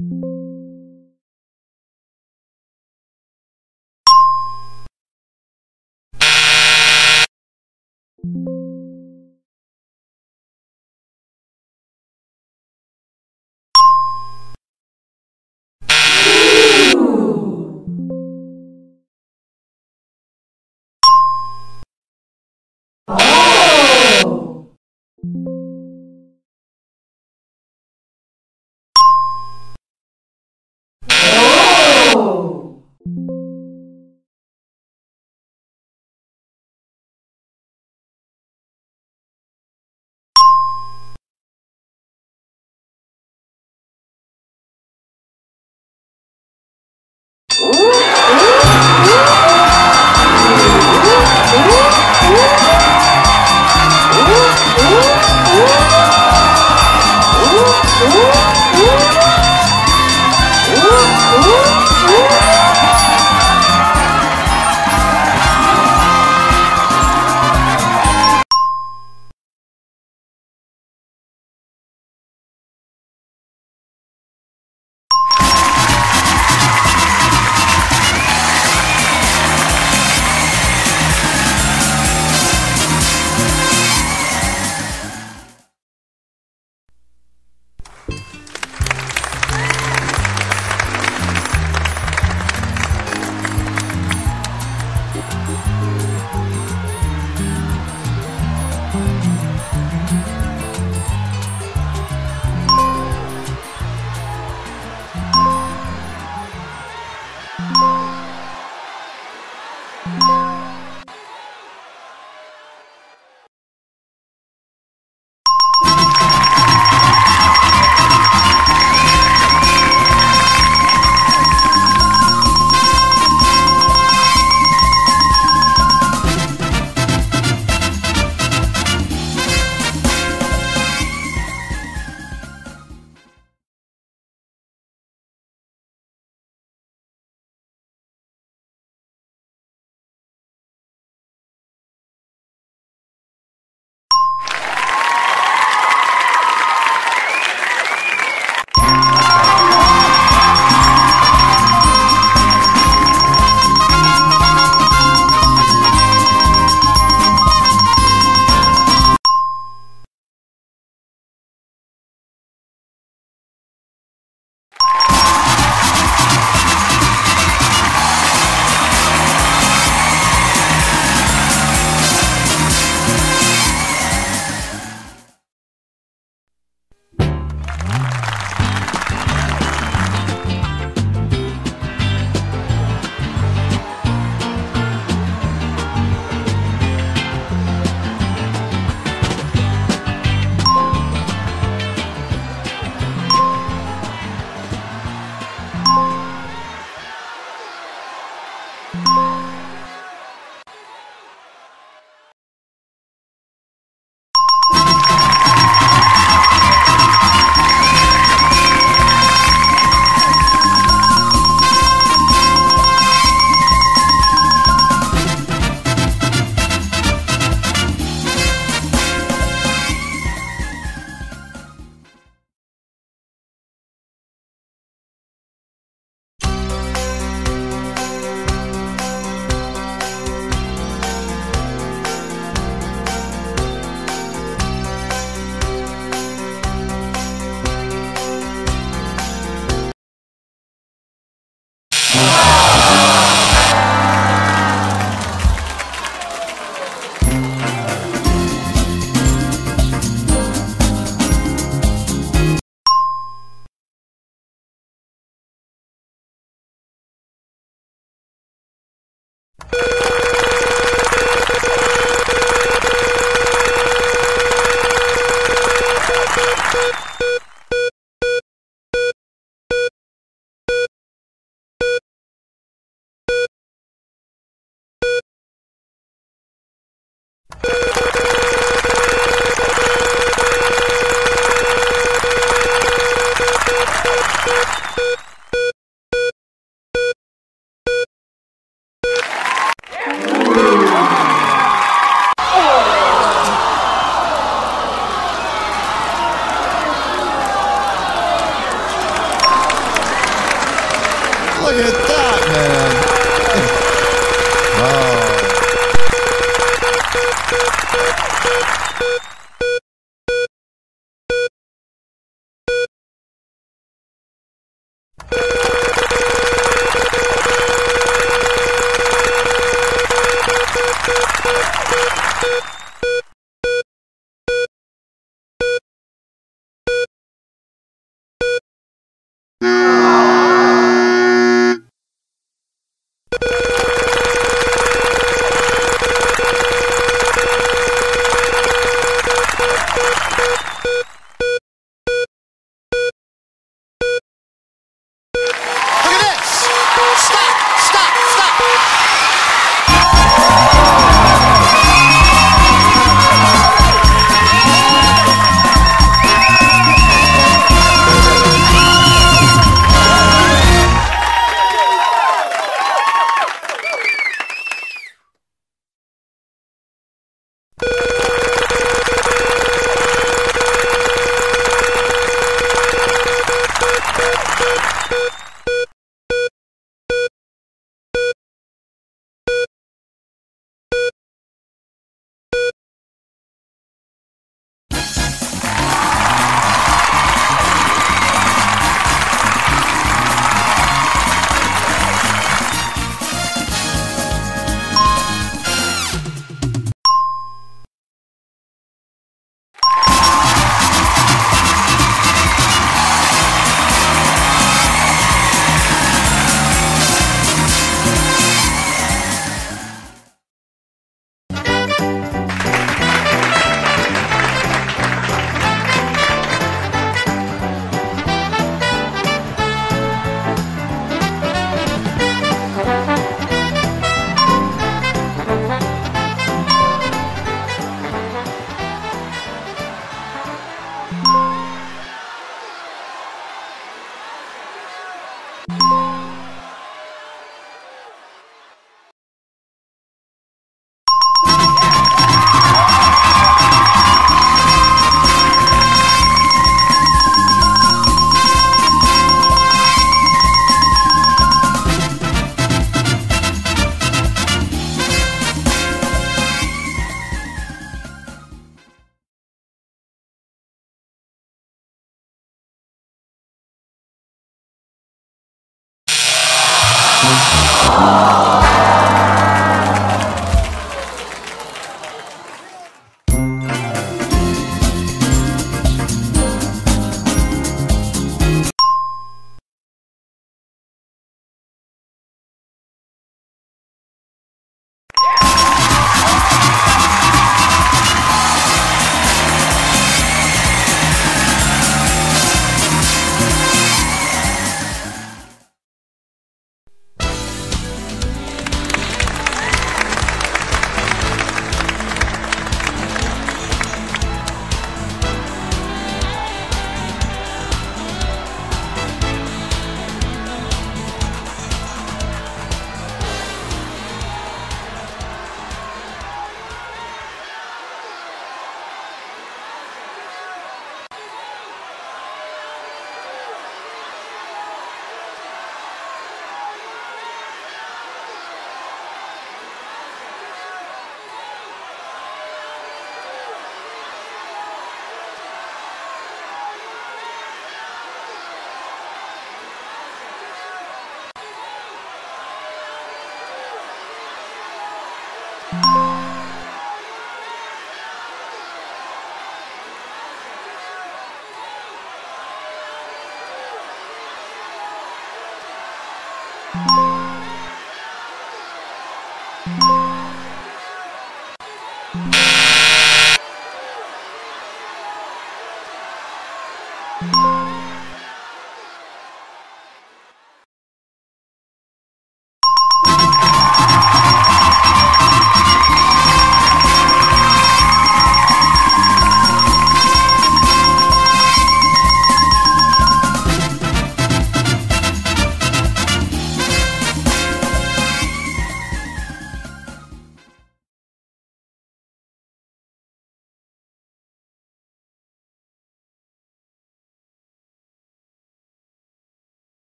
you you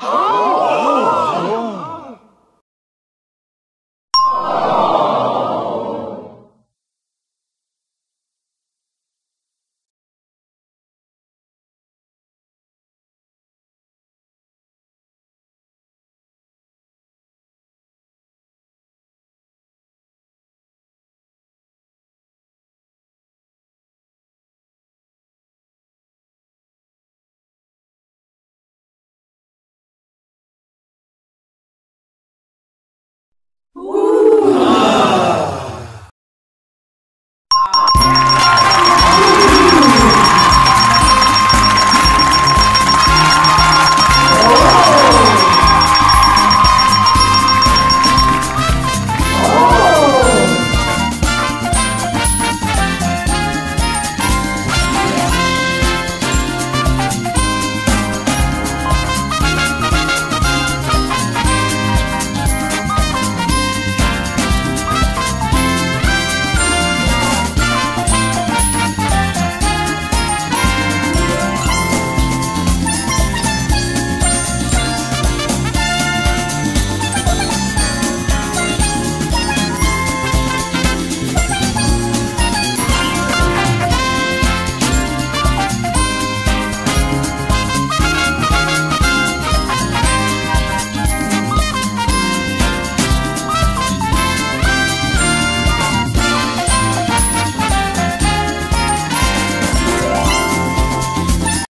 Huh?